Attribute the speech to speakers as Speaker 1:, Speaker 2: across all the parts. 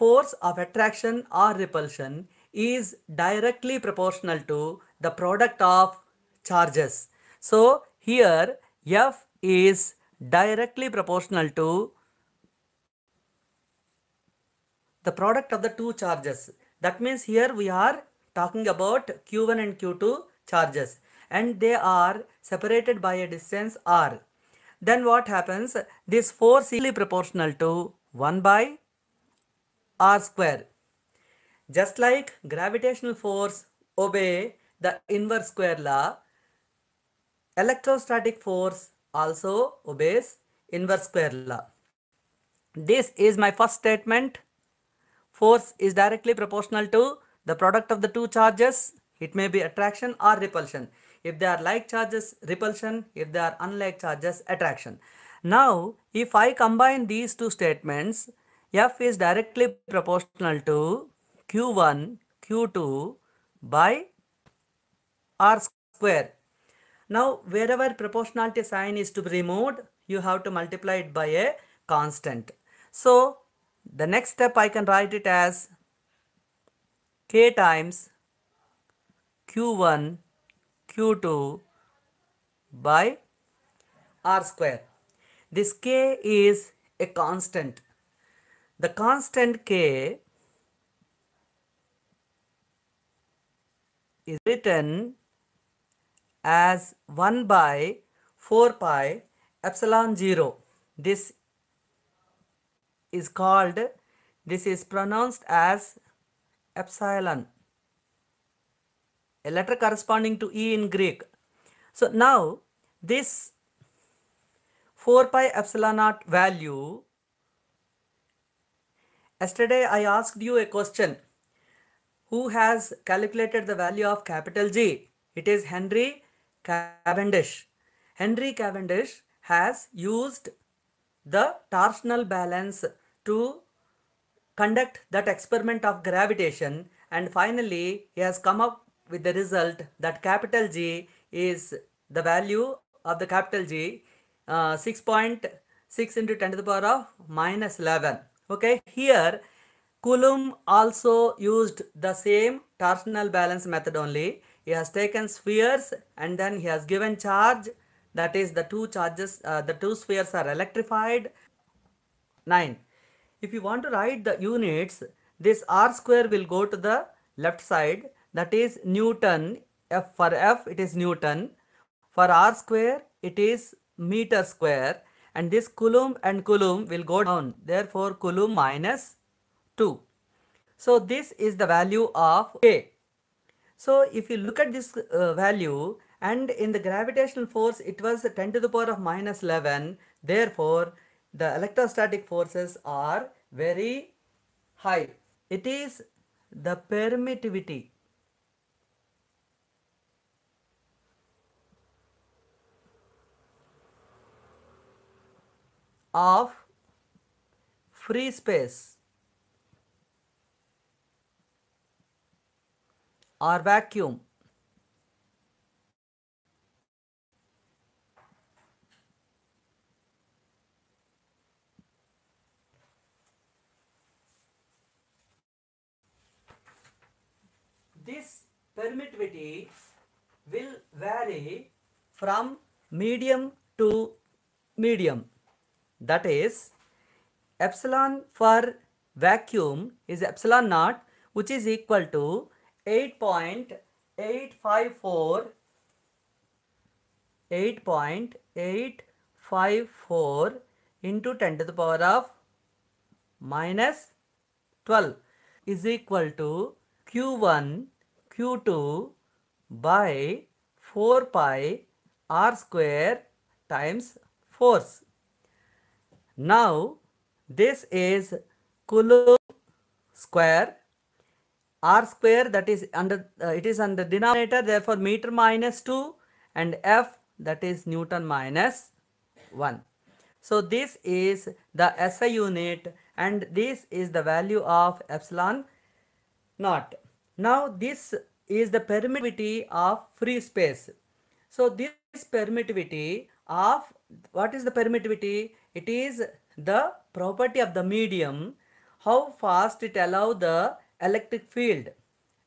Speaker 1: force of attraction or repulsion is directly proportional to the product of charges. So here F is directly proportional to the product of the two charges. That means here we are talking about Q1 and Q2 charges and they are separated by a distance r. Then what happens? This force is proportional to 1 by r square. Just like gravitational force obey the inverse square law, electrostatic force also obeys inverse square law. This is my first statement. Force is directly proportional to the product of the two charges. It may be attraction or repulsion. If they are like charges, repulsion. If they are unlike charges, attraction. Now, if I combine these two statements, F is directly proportional to Q1, Q2 by R square. Now, wherever proportionality sign is to be removed, you have to multiply it by a constant. So, the next step I can write it as k times q1 q2 by r square. This k is a constant. The constant k is written as 1 by 4 pi epsilon 0. This is called, this is pronounced as epsilon, a letter corresponding to E in Greek. So now this 4 pi epsilon naught value, yesterday I asked you a question. Who has calculated the value of capital G? It is Henry Cavendish. Henry Cavendish has used the torsional balance to conduct that experiment of gravitation and finally he has come up with the result that capital G is the value of the capital G uh, 6.6 into 10 to the power of minus 11 okay here Coulomb also used the same torsional balance method only. He has taken spheres and then he has given charge. That is the two charges uh, the two spheres are electrified. 9 if you want to write the units this r square will go to the left side. That is newton f for f it is newton. For r square it is meter square and this coulomb and coulomb will go down. Therefore coulomb minus 2 so this is the value of k. So if you look at this uh, value and in the gravitational force it was 10 to the power of minus 11 therefore the electrostatic forces are very high. It is the permittivity of free space. Or vacuum. This permittivity will vary from medium to medium that is epsilon for vacuum is epsilon naught which is equal to 8.854 8.854 into 10 to the power of minus 12 is equal to q1 q2 by 4 pi r square times force. Now this is Coulomb square r square that is under uh, it is under denominator therefore meter minus 2 and f that is Newton minus 1. So this is the SI unit and this is the value of epsilon naught. Now this is the permittivity of free space. So this permittivity of what is the permittivity? It is the property of the medium how fast it allow the electric field.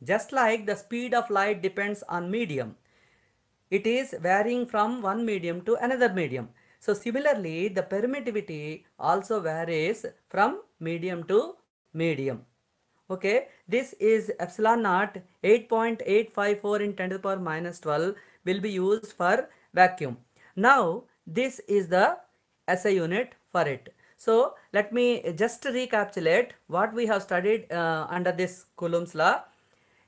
Speaker 1: Just like the speed of light depends on medium. It is varying from one medium to another medium. So similarly, the permittivity also varies from medium to medium. Okay, this is epsilon naught 8.854 in 10 to the power minus 12 will be used for vacuum. Now, this is the SI unit for it. So, let me just recapitulate what we have studied uh, under this Coulomb's law.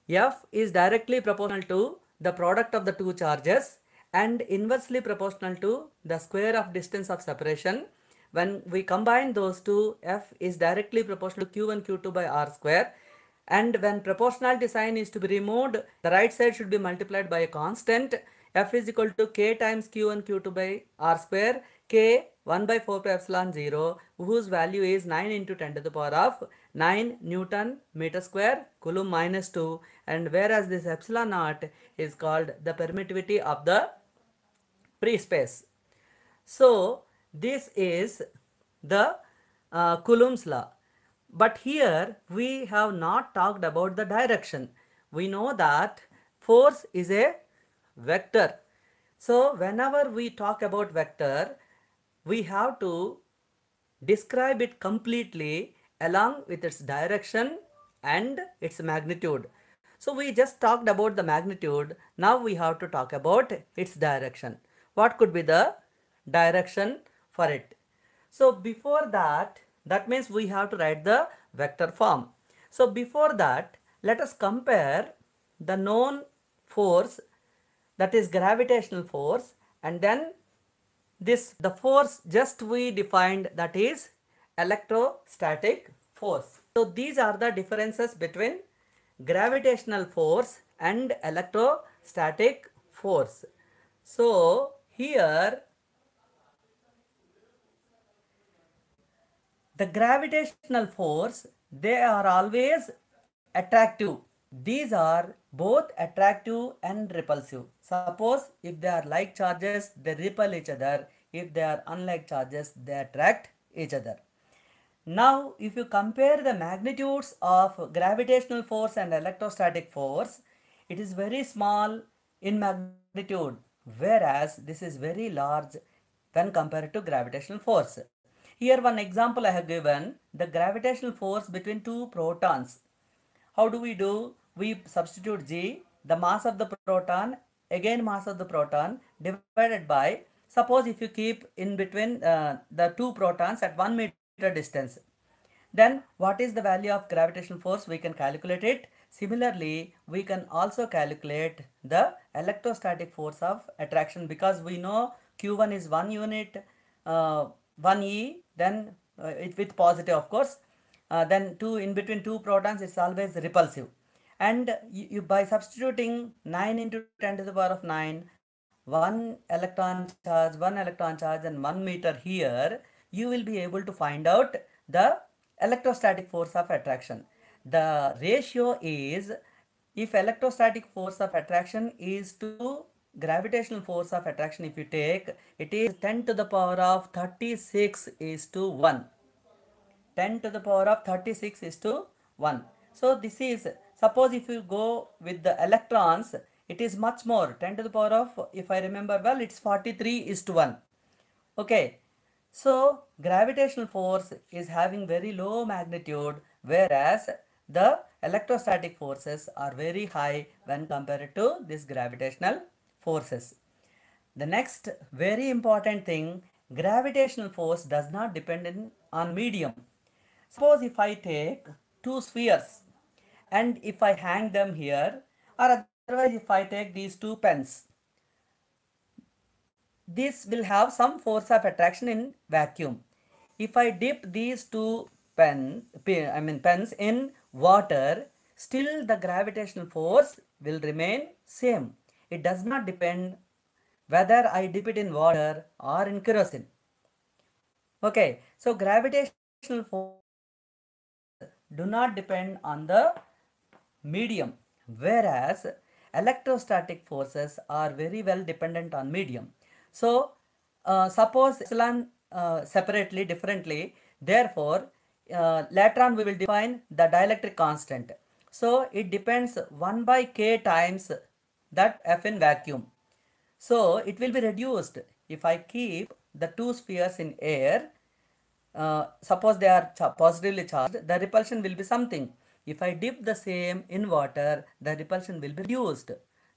Speaker 1: F is directly proportional to the product of the two charges and inversely proportional to the square of distance of separation. When we combine those two, F is directly proportional to Q1 Q2 by R square and when proportionality sign is to be removed, the right side should be multiplied by a constant F is equal to K times Q1 Q2 by R square K 1 by 4 pi epsilon 0 whose value is 9 into 10 to the power of 9 Newton meter square Coulomb minus 2 and whereas this epsilon naught is called the permittivity of the free space. So this is the uh, Coulomb's law. But here we have not talked about the direction. We know that force is a vector. So whenever we talk about vector, we have to describe it completely along with its direction and its magnitude. So we just talked about the magnitude. Now we have to talk about its direction. What could be the direction for it? So before that, that means we have to write the vector form. So before that, let us compare the known force that is gravitational force and then this the force just we defined that is electrostatic force. So these are the differences between gravitational force and electrostatic force. So here the gravitational force they are always attractive these are both attractive and repulsive suppose if they are like charges they repel each other if they are unlike charges they attract each other now if you compare the magnitudes of gravitational force and electrostatic force it is very small in magnitude whereas this is very large when compared to gravitational force here one example I have given the gravitational force between two protons. How do we do? We substitute G, the mass of the proton, again mass of the proton divided by, suppose if you keep in between uh, the two protons at 1 meter distance. Then what is the value of gravitational force? We can calculate it. Similarly, we can also calculate the electrostatic force of attraction because we know Q1 is 1 unit, uh, 1e then uh, it with positive of course uh, then two in between two protons it's always repulsive and you, you, by substituting 9 into 10 to the power of 9 one electron charge one electron charge and one meter here you will be able to find out the electrostatic force of attraction. The ratio is if electrostatic force of attraction is to gravitational force of attraction if you take it is 10 to the power of 36 is to 1 10 to the power of 36 is to 1 so this is suppose if you go with the electrons it is much more 10 to the power of if i remember well it's 43 is to 1 okay so gravitational force is having very low magnitude whereas the electrostatic forces are very high when compared to this gravitational forces. The next very important thing, gravitational force does not depend in, on medium. Suppose if I take two spheres and if I hang them here or otherwise if I take these two pens, this will have some force of attraction in vacuum. If I dip these two pen, I mean pens in water, still the gravitational force will remain same it does not depend whether I dip it in water or in kerosene. Okay, so gravitational force do not depend on the medium whereas electrostatic forces are very well dependent on medium. So uh, suppose epsilon uh, separately differently therefore uh, later on we will define the dielectric constant. So it depends 1 by k times that F in vacuum. So it will be reduced if I keep the two spheres in air. Uh, suppose they are positively charged, the repulsion will be something. If I dip the same in water, the repulsion will be reduced.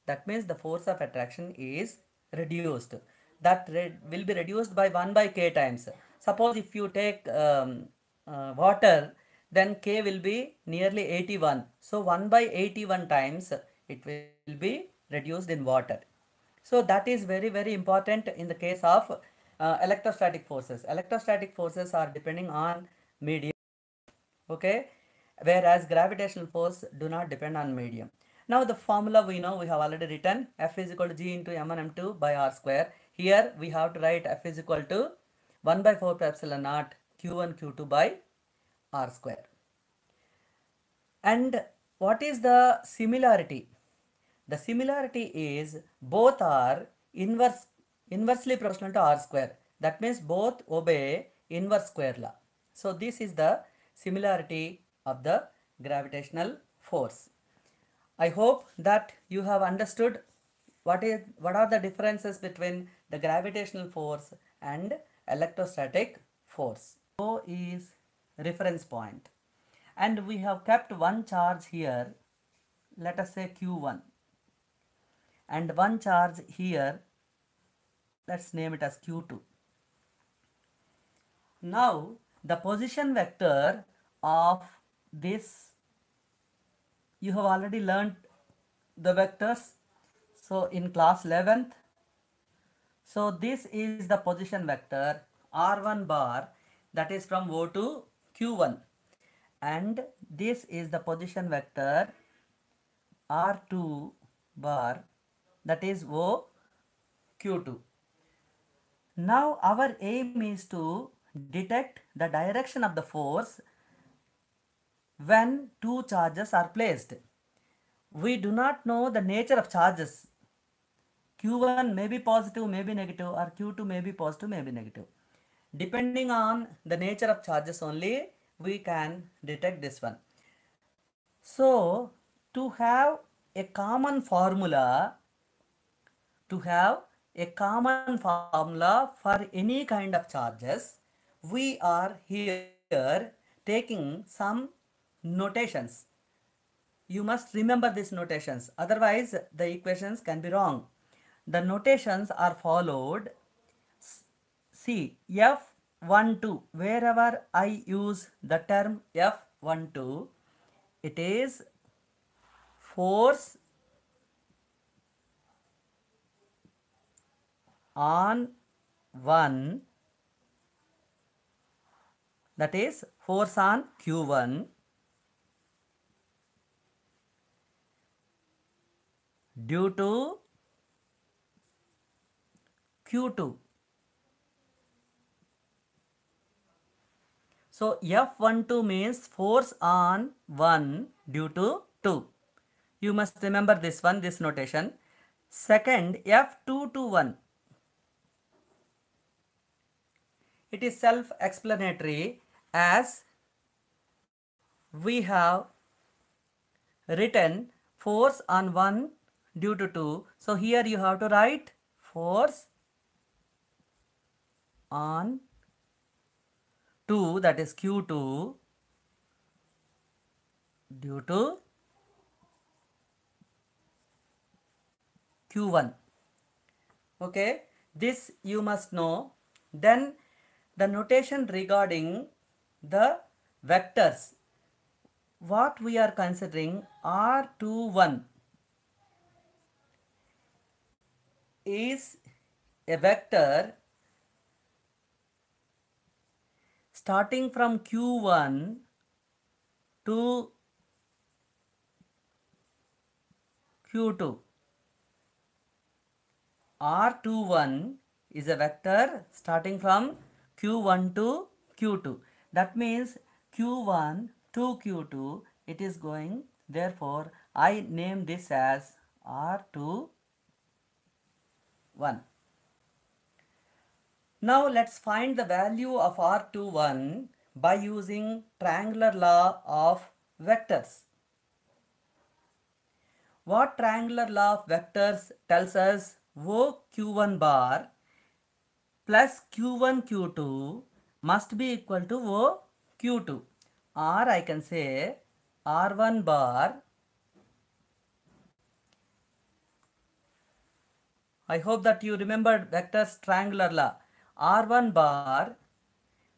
Speaker 1: That means the force of attraction is reduced. That will be reduced by 1 by k times. Suppose if you take um, uh, water, then k will be nearly 81. So 1 by 81 times it will be reduced in water. So that is very very important in the case of uh, electrostatic forces. Electrostatic forces are depending on medium. Okay whereas gravitational force do not depend on medium. Now the formula we know we have already written F is equal to G into M1 M2 by R square. Here we have to write F is equal to 1 by 4 pi epsilon naught Q1 Q2 by R square. And what is the similarity? The similarity is both are inverse inversely proportional to R square. That means both obey inverse square law. So this is the similarity of the gravitational force. I hope that you have understood what is what are the differences between the gravitational force and electrostatic force. O is reference point. And we have kept one charge here. Let us say q1 and one charge here. Let's name it as q2 now the position vector of this you have already learned the vectors. So in class 11th so this is the position vector r1 bar that is from o to q1 and this is the position vector r2 bar that is o q2 now our aim is to detect the direction of the force when two charges are placed. We do not know the nature of charges. Q1 may be positive, may be negative or Q2 may be positive, may be negative. Depending on the nature of charges only, we can detect this one. So, to have a common formula, to have a common formula for any kind of charges, we are here taking some notations. You must remember these notations, otherwise the equations can be wrong. The notations are followed. See, F12, wherever I use the term F12, it is force on 1 that is force on q1 due to q2 so f12 means force on 1 due to 2 you must remember this one this notation. Second f221 it is self explanatory as we have written force on 1 due to 2. So here you have to write force on 2 that is Q2 due to Q1. Okay, this you must know. Then the notation regarding the vectors. What we are considering R21 is a vector starting from q1 to q2 r21 is a vector starting from q1 to q2 that means q1 to q2 it is going therefore i name this as r2 1. Now let's find the value of R21 by using triangular law of vectors. What triangular law of vectors tells us OQ1 bar plus Q1 Q2 must be equal to OQ2 or I can say R1 bar I hope that you remembered vectors triangular law. R1 bar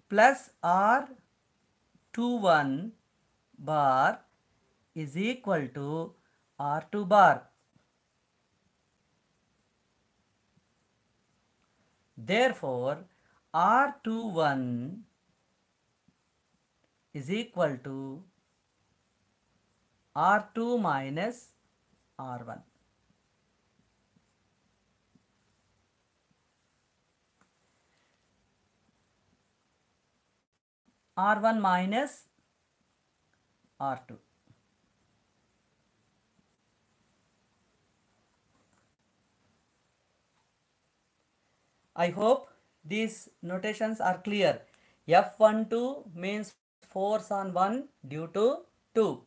Speaker 1: plus R21 bar is equal to R2 bar. Therefore, R21 is equal to R2 minus R1. R1 minus R2. I hope these notations are clear. F12 means force on 1 due to 2.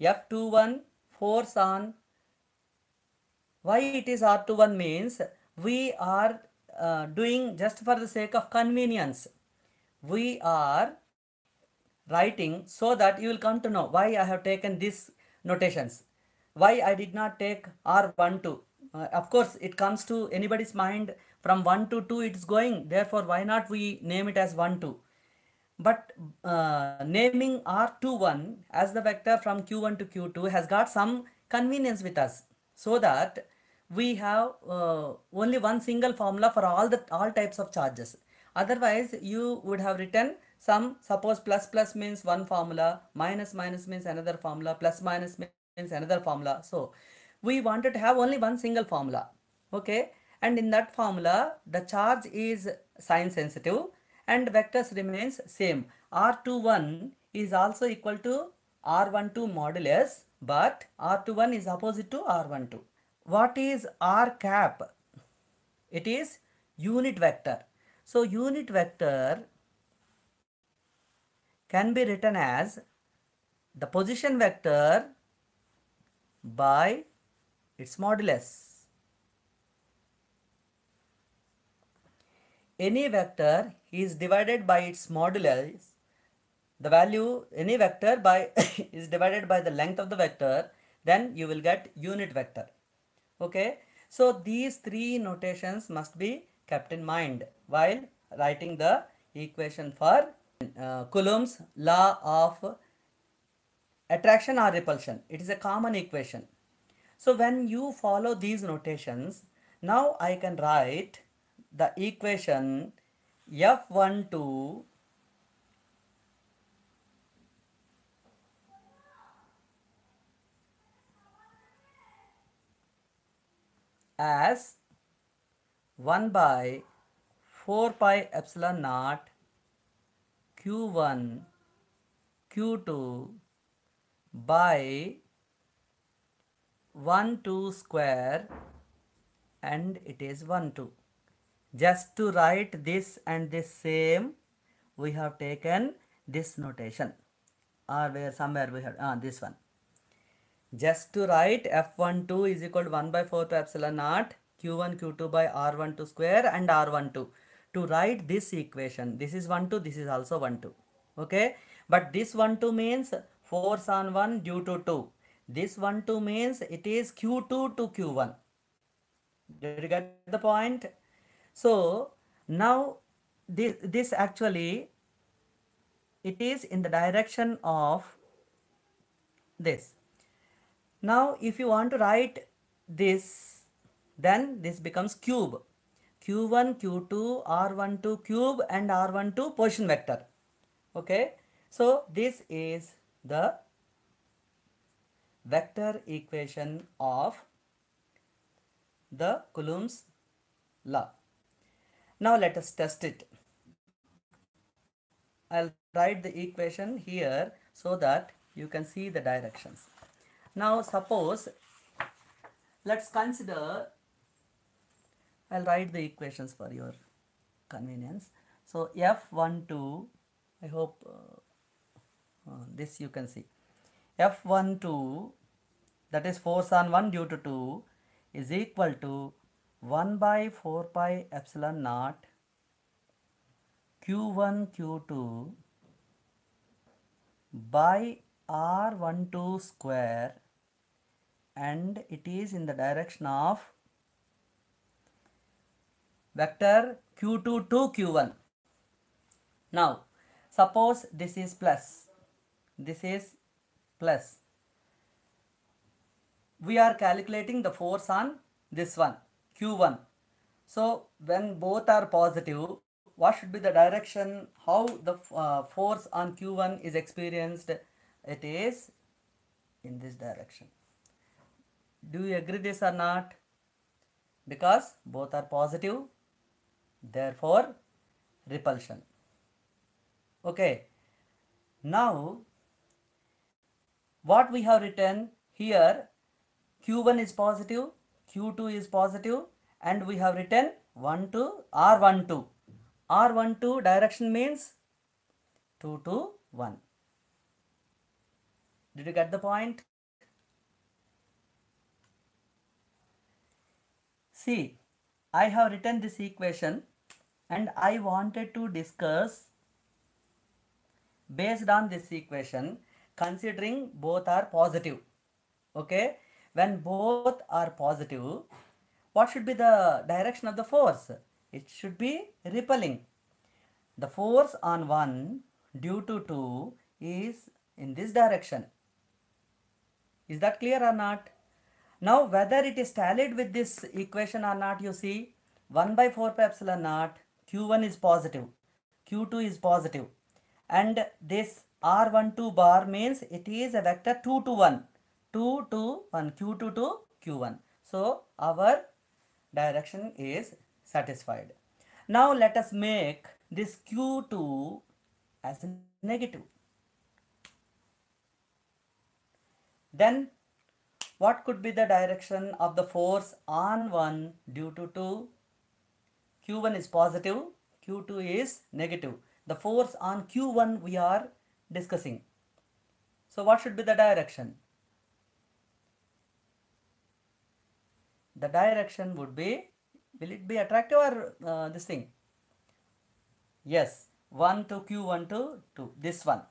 Speaker 1: F21 force on why it is R21 means we are uh, doing just for the sake of convenience. We are writing so that you will come to know why I have taken these notations. Why I did not take R12. Uh, of course, it comes to anybody's mind from 1 to 2 it is going. Therefore, why not we name it as 1, 2. But uh, naming R21 as the vector from Q1 to Q2 has got some convenience with us. So that we have uh, only one single formula for all the all types of charges. Otherwise, you would have written some suppose plus plus means one formula, minus minus means another formula, plus minus means another formula. So we wanted to have only one single formula. Okay. And in that formula, the charge is sign sensitive and vectors remains same. R21 is also equal to R12 modulus, but R21 is opposite to R12. What is R cap? It is unit vector. So unit vector can be written as the position vector by its modulus. Any vector is divided by its modulus. The value any vector by is divided by the length of the vector then you will get unit vector. Okay. So these three notations must be kept in mind while writing the equation for uh, Coulomb's law of attraction or repulsion. It is a common equation. So when you follow these notations, now I can write the equation F12 as 1 by 4 pi epsilon naught q1 q2 by 1 2 square and it is 1 2 just to write this and this same we have taken this notation. Or where somewhere we have ah, this one. Just to write f12 is equal to 1 by 4 to epsilon naught q1 q2 by r12 square and r12 to write this equation. This is 1 2 this is also 1 2 okay? But this 1 2 means force on 1 due to 2 this 1 2 means it is q2 to q1 did you get the point? So now this this actually it is in the direction of this. Now, if you want to write this, then this becomes cube. Q1, Q2, R12 cube and R12 position vector. Okay. So, this is the vector equation of the Coulomb's law. Now, let us test it. I'll write the equation here so that you can see the directions. Now suppose let's consider I'll write the equations for your convenience. So F12 I hope uh, uh, this you can see. F12 that is force on 1 due to 2 is equal to 1 by 4 pi epsilon naught q1 q2 by r12 square and it is in the direction of vector q2 to q1 now suppose this is plus. This is plus. We are calculating the force on this one q1 so when both are positive what should be the direction? How the uh, force on q1 is experienced? It is in this direction. Do you agree this or not? Because both are positive therefore repulsion. Okay. Now what we have written here q1 is positive q2 is positive and we have written 1 to r12 r12 direction means 2 to 1 did you get the point? See i have written this equation and i wanted to discuss based on this equation considering both are positive. Okay? When both are positive what should be the direction of the force? It should be repelling the force on 1 due to 2 is in this direction. Is that clear or not? Now whether it is tallied with this equation or not you see 1 by 4 pi epsilon naught q1 is positive. Q2 is positive. And this r12 bar means it is a vector 2 to 1 2 to 1 q2 to q1 so our direction is satisfied. Now let us make this q2 as negative. Then what could be the direction of the force on 1 due to 2 q1 is positive q2 is negative. The force on q1 we are discussing. So what should be the direction? The direction would be will it be attractive or uh, this thing? Yes 1 to q1 to 2 this one.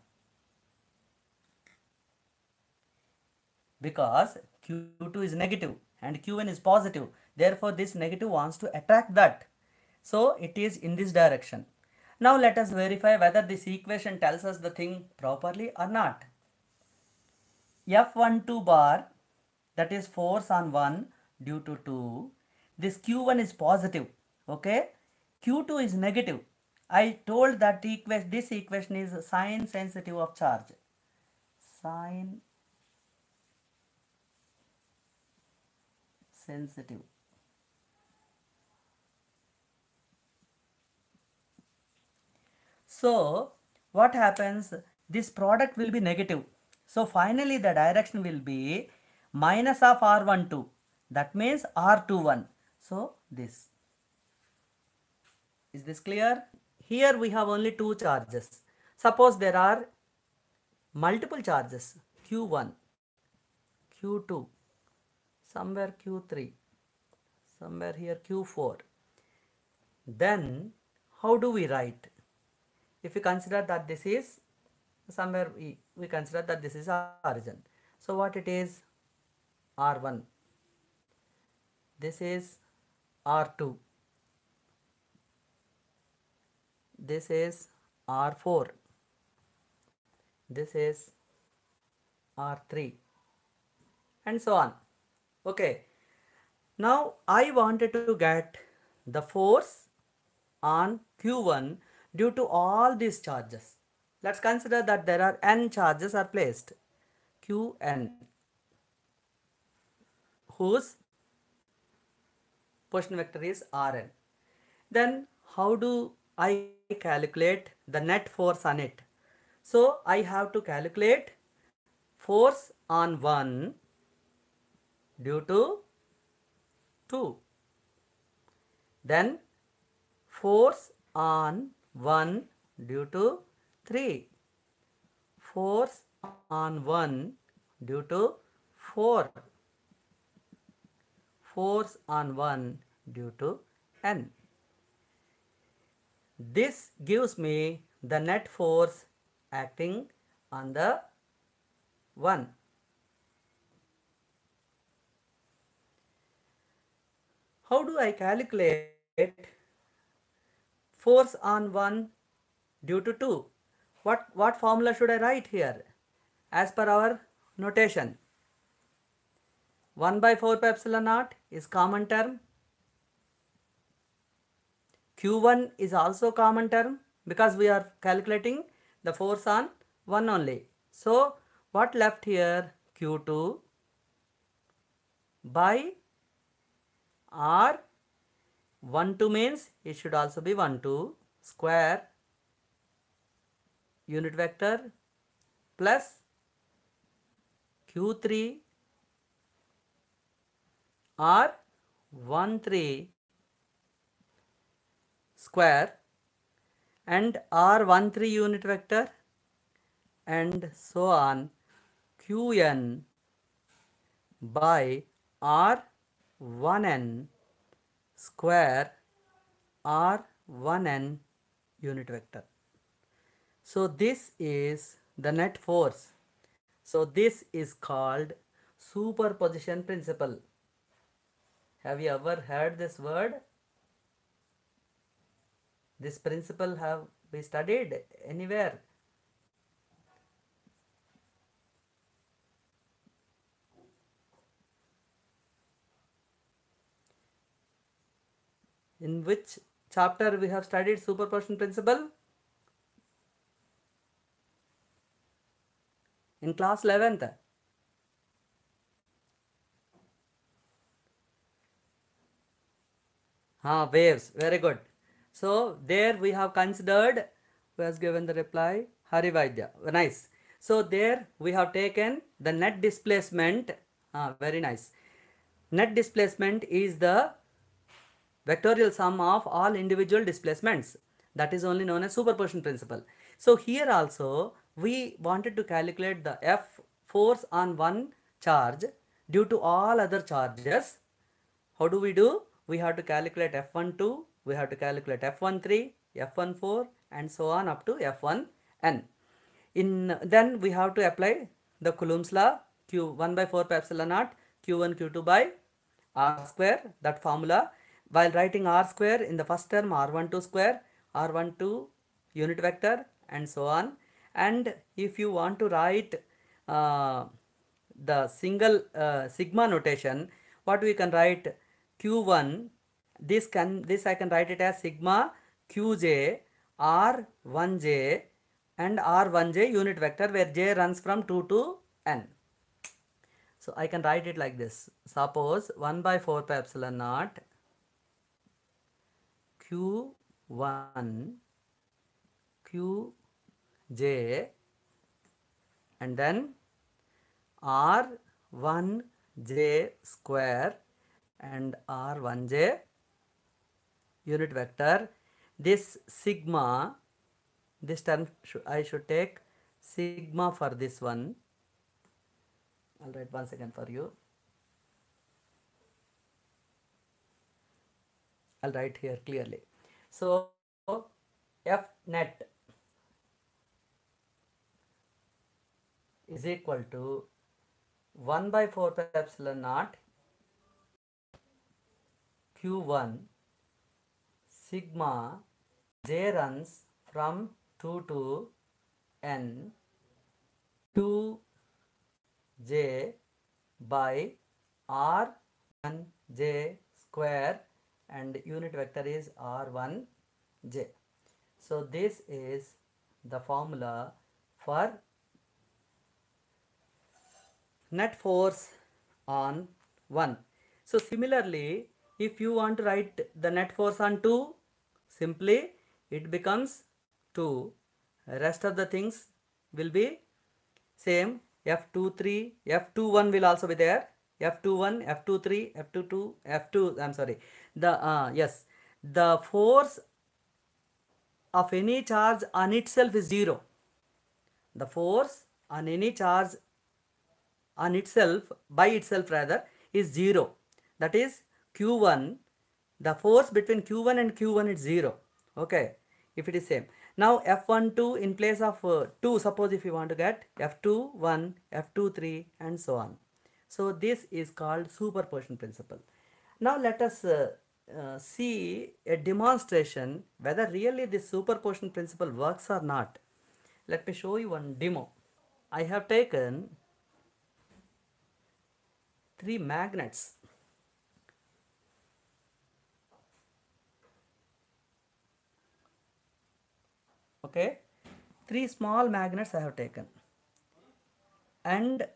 Speaker 1: Because q2 is negative and q1 is positive therefore this negative wants to attract that so it is in this direction. Now let us verify whether this equation tells us the thing properly or not. F12 bar that is force on 1 due to 2 this q1 is positive okay? Q2 is negative. I told that equation this equation is sign sensitive of charge. Sign sensitive so what happens? This product will be negative. So finally the direction will be minus of r12 that means r21 so this. Is this clear? Here we have only two charges. Suppose there are multiple charges. Q1 q2 somewhere q3 somewhere here q4 then how do we write if we consider that this is somewhere we, we consider that this is our origin. So what it is? R1 this is r2 this is r4 this is r3 and so on. Okay. Now i wanted to get the force on q1 due to all these charges. Let's consider that there are n charges are placed. Qn whose position vector is rn. Then how do i calculate the net force on it? So i have to calculate force on 1 due to 2 then force on 1 due to 3. Force on 1 due to 4. Force on 1 due to n. This gives me the net force acting on the 1. How do I calculate force on 1 due to 2? What, what formula should I write here? As per our notation. 1 by 4 pi epsilon naught is common term. Q1 is also common term because we are calculating the force on 1 only. So, what left here? Q2 by R 1 2 means it should also be 1 2 square unit vector plus Q3 R 1 3 square and R 1 3 unit vector and so on Qn by R 1n square R 1n unit vector. So this is the net force. So this is called superposition principle. Have you ever heard this word? This principle have we studied anywhere? In which chapter we have studied superposition principle? In class 11th. Ah, waves. Very good. So there we have considered who has given the reply Harivaidya. Nice. So there we have taken the net displacement. Ah, very nice. Net displacement is the vectorial sum of all individual displacements. That is only known as superposition principle. So here also we wanted to calculate the F force on one charge due to all other charges. How do we do? We have to calculate F12, we have to calculate F13, F14 and so on up to F1n. In then we have to apply the Coulomb's law Q1 by 4 pi epsilon naught Q1 Q2 by R square that formula while writing R square in the first term R12 square R12 unit vector and so on. And if you want to write uh, the single uh, sigma notation what we can write q1 this can this i can write it as sigma qj r1j and r1j unit vector where j runs from 2 to n. So i can write it like this. Suppose 1 by 4 pi epsilon naught q1 qj and then r1j square and r1j unit vector. This sigma this term sh I should take sigma for this one. I'll write one second for you I'll write here clearly. So F net is equal to 1 by 4 pi epsilon naught q1 sigma j runs from 2 to n 2 j by r 1 j square and unit vector is r1 j so this is the formula for net force on 1. So similarly, if you want to write the net force on 2, simply it becomes 2. Rest of the things will be same. F23, F21 will also be there. F21, F23, F22, F2, I'm sorry. The, uh, yes, the force of any charge on itself is 0. the force on any charge on itself by itself rather is 0 that is q1 the force between q1 and q1 is 0 okay if it is same. Now f12 in place of uh, 2 suppose if you want to get f2 1 f2 3 and so on. So this is called superposition principle. Now let us uh, uh, see a demonstration whether really this superposition principle works or not. Let me show you one demo. I have taken three magnets. Okay? Three small magnets i have taken. And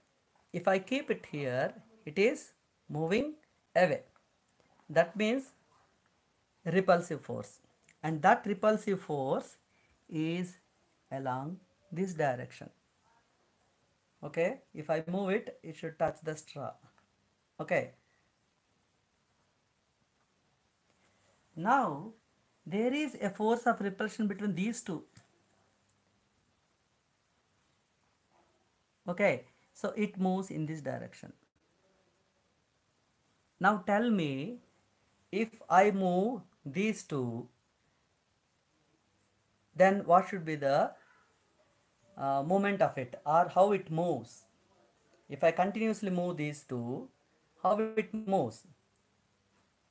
Speaker 1: if i keep it here it is moving away. That means repulsive force. And that repulsive force is along this direction. Okay? If i move it it should touch the straw. Okay? Now there is a force of repulsion between these two. Okay? So it moves in this direction. Now tell me if i move these two then what should be the uh, moment of it? Or how it moves? If i continuously move these two how it moves?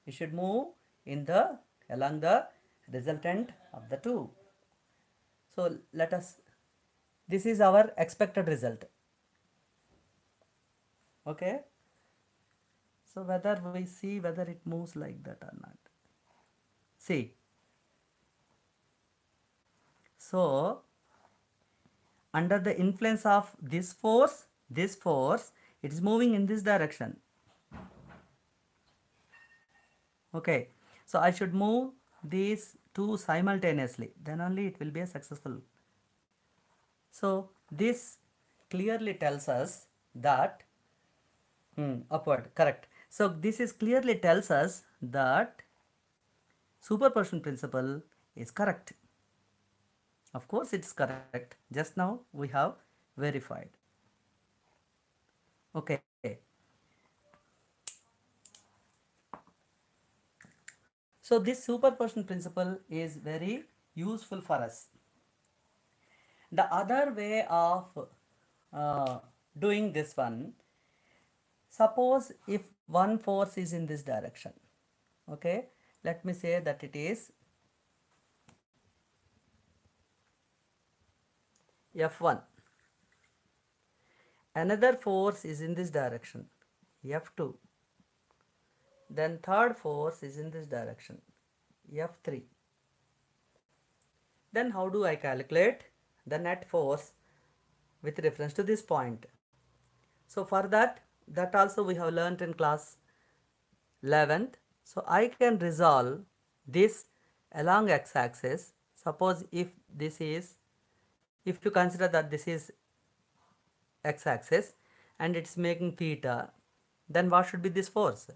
Speaker 1: It should move in the along the resultant of the two. So let us this is our expected result. Okay? So whether we see whether it moves like that or not see so under the influence of this force this force it is moving in this direction. Okay. So i should move these two simultaneously. Then only it will be a successful. So this clearly tells us that Hmm, upward, correct. So this is clearly tells us that superposition principle is correct. Of course it's correct. Just now we have verified. Okay. So this superposition principle is very useful for us. The other way of uh, doing this one suppose if one force is in this direction okay let me say that it is f1 another force is in this direction f2 then third force is in this direction f3 then how do i calculate the net force with reference to this point? So for that that also we have learnt in class 11th. So I can resolve this along x-axis. Suppose if this is, if you consider that this is x-axis and it's making theta, then what should be this force?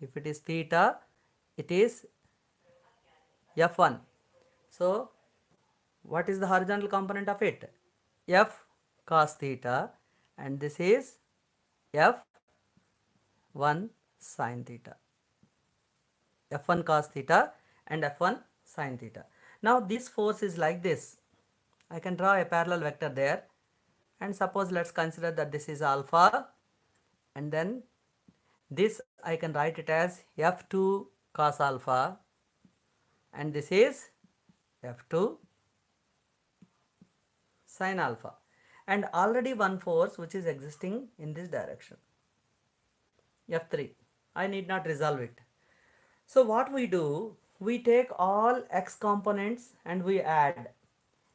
Speaker 1: If it is theta, it is F1. So what is the horizontal component of it? F cos theta and this is f1 sine theta. F1 cos theta and f1 sine theta. Now this force is like this. I can draw a parallel vector there. And suppose let's consider that this is alpha. And then this i can write it as f2 cos alpha. And this is f2 sine alpha. And already one force which is existing in this direction. F3 I need not resolve it. So what we do we take all x components and we add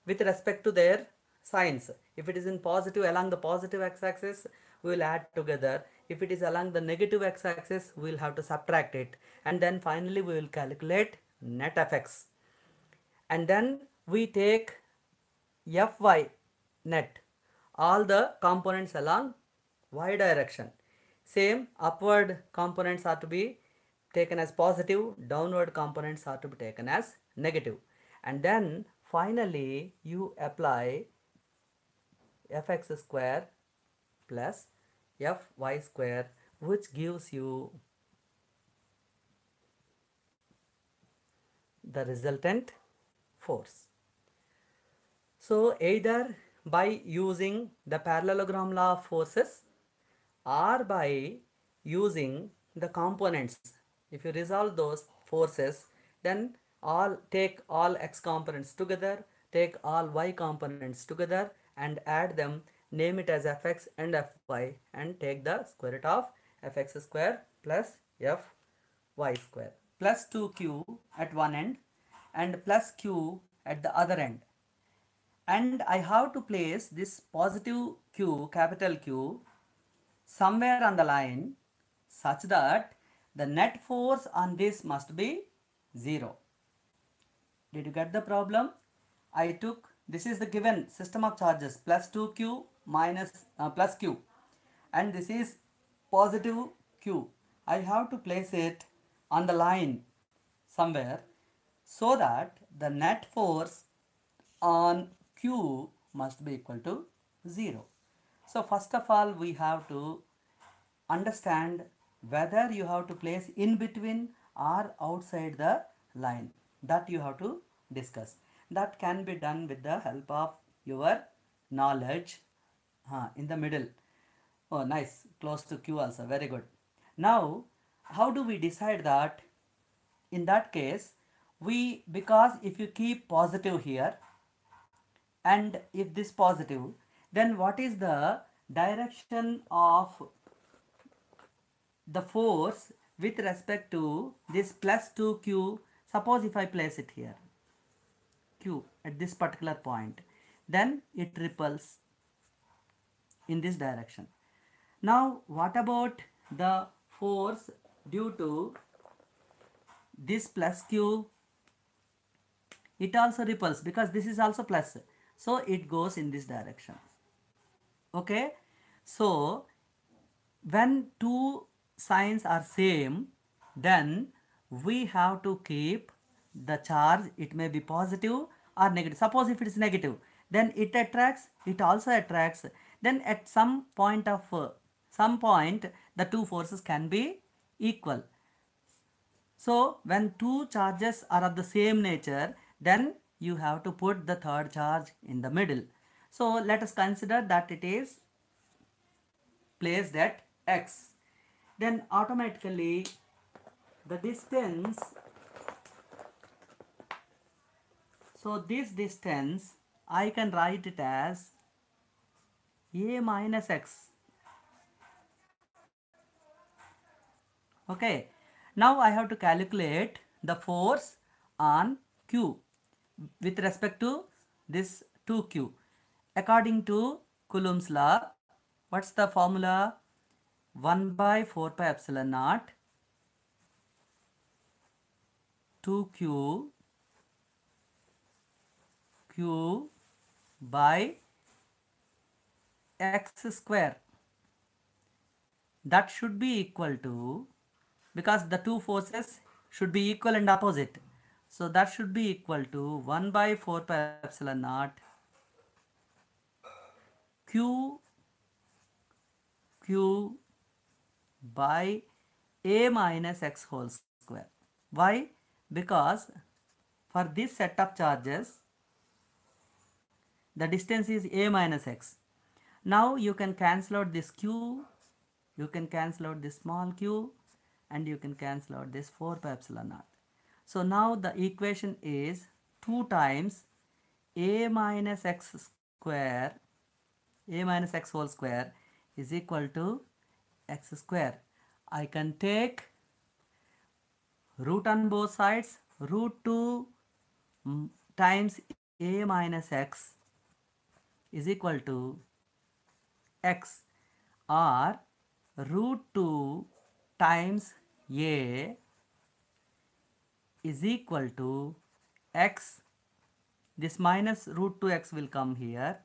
Speaker 1: with respect to their signs. If it is in positive along the positive x-axis we will add together. If it is along the negative x-axis we will have to subtract it. And then finally we will calculate net fx and then we take fy net all the components along y direction. Same upward components are to be taken as positive, downward components are to be taken as negative. And then finally you apply fx square plus fy square which gives you the resultant force. So either by using the parallelogram law of forces or by using the components. If you resolve those forces then all take all x components together, take all y components together and add them, name it as fx and fy and take the square root of fx square plus fy square plus 2q at one end and plus q at the other end and I have to place this positive q capital Q somewhere on the line such that the net force on this must be 0. Did you get the problem? I took this is the given system of charges plus 2q minus uh, plus q and this is positive q. I have to place it on the line somewhere so that the net force on q must be equal to 0. So first of all we have to understand whether you have to place in between or outside the line that you have to discuss. That can be done with the help of your knowledge uh, in the middle. Oh nice close to q also very good. Now how do we decide that in that case we because if you keep positive here and if this positive then what is the direction of the force with respect to this plus 2q suppose if I place it here q at this particular point then it repels in this direction. Now what about the force due to this plus q? It also repels because this is also plus. So it goes in this direction okay? So when two signs are same then we have to keep the charge. It may be positive or negative. Suppose if it is negative then it attracts it also attracts. Then at some point of uh, some point the two forces can be equal. So when two charges are of the same nature then you have to put the third charge in the middle. So let us consider that it is placed at x. Then automatically the distance, so this distance I can write it as a minus x. Okay. Now I have to calculate the force on q with respect to this 2q. According to Coulomb's law, what's the formula? 1 by 4 pi epsilon naught 2q q by x square that should be equal to because the two forces should be equal and opposite so that should be equal to 1 by 4 pi epsilon naught q q by a minus x whole square. Why? Because for this set of charges the distance is a minus x. Now you can cancel out this q, you can cancel out this small q and you can cancel out this 4 pi epsilon naught. So now the equation is 2 times a minus x square a minus x whole square is equal to x square. I can take root on both sides root 2 times a minus x is equal to x or root 2 times a is equal to x this minus root 2x will come here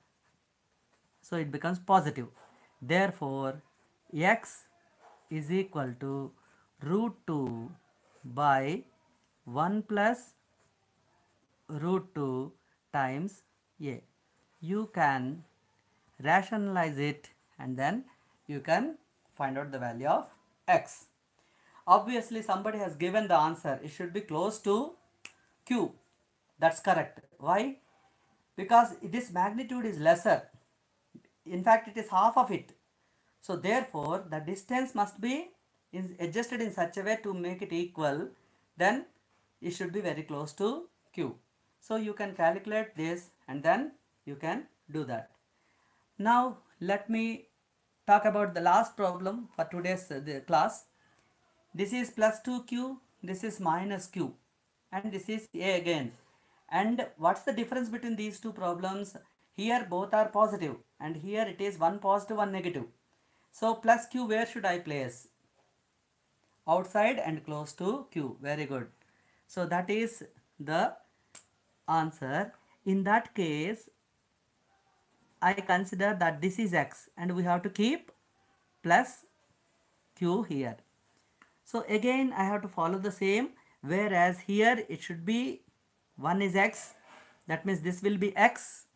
Speaker 1: so it becomes positive therefore x is equal to root 2 by 1 plus root 2 times a you can rationalize it and then you can find out the value of x. Obviously somebody has given the answer. It should be close to q. That's correct. Why? Because this magnitude is lesser. In fact, it is half of it. So therefore, the distance must be in, adjusted in such a way to make it equal. Then it should be very close to q. So you can calculate this and then you can do that. Now let me talk about the last problem for today's uh, class. This is plus 2q, this is minus q and this is a again. And what's the difference between these two problems? Here both are positive and here it is one positive, one negative. So plus q where should I place? Outside and close to q. Very good. So that is the answer. In that case, I consider that this is x and we have to keep plus q here. So again I have to follow the same whereas here it should be 1 is x that means this will be x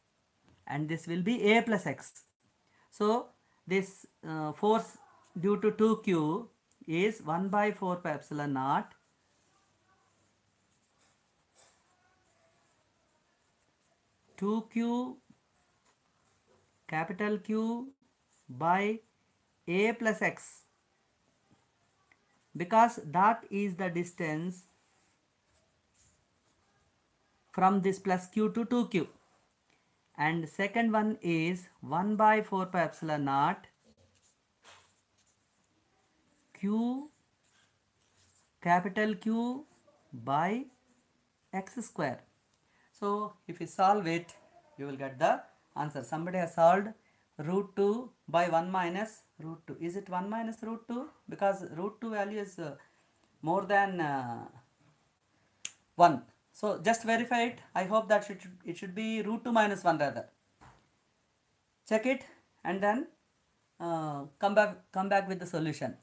Speaker 1: and this will be a plus x. So this uh, force due to 2q is 1 by 4 pi epsilon naught. Two q capital Q by a plus x. Because that is the distance from this plus q to 2q and second one is 1 by 4 pi epsilon naught q capital Q by x square. So if you solve it you will get the answer. Somebody has solved root 2 by 1 minus root 2. Is it 1 minus root 2? Because root 2 value is uh, more than uh, 1. So just verify it. I hope that it should, it should be root 2 minus 1 rather. Check it and then uh, come back come back with the solution.